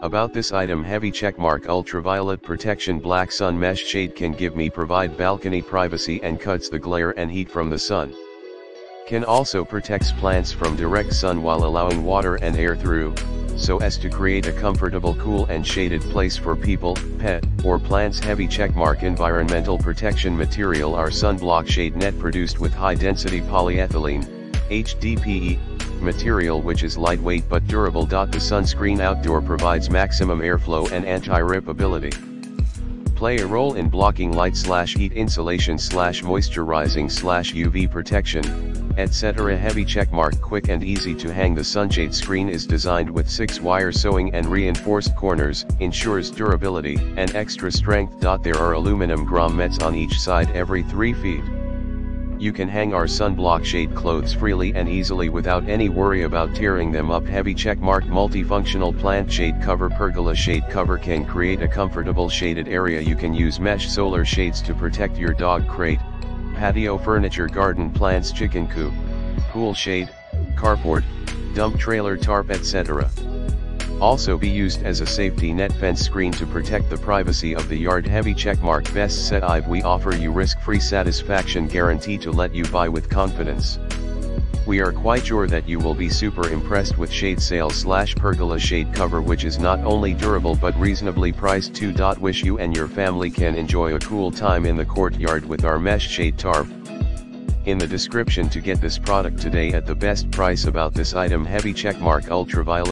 About this item heavy checkmark ultraviolet protection black sun mesh shade can give me provide balcony privacy and cuts the glare and heat from the sun. Can also protects plants from direct sun while allowing water and air through, so as to create a comfortable cool and shaded place for people, pet, or plants heavy checkmark environmental protection material are sunblock shade net produced with high density polyethylene, HDPE, material which is lightweight but durable. The sunscreen outdoor provides maximum airflow and anti-rip ability. Play a role in blocking light slash heat insulation slash moisturizing slash UV protection, etc. Heavy checkmark quick and easy to hang the sunshade screen is designed with 6 wire sewing and reinforced corners, ensures durability and extra strength. There are aluminum grommets on each side every 3 feet. You can hang our sunblock shade clothes freely and easily without any worry about tearing them up. Heavy checkmark multifunctional plant shade cover pergola shade cover can create a comfortable shaded area. You can use mesh solar shades to protect your dog crate, patio furniture garden plants chicken coop, pool shade, carport, dump trailer tarp etc also be used as a safety net fence screen to protect the privacy of the yard heavy checkmark best set I've we offer you risk-free satisfaction guarantee to let you buy with confidence. We are quite sure that you will be super impressed with shade sail slash pergola shade cover which is not only durable but reasonably priced too. Wish you and your family can enjoy a cool time in the courtyard with our mesh shade tarp. In the description to get this product today at the best price about this item heavy checkmark ultraviolet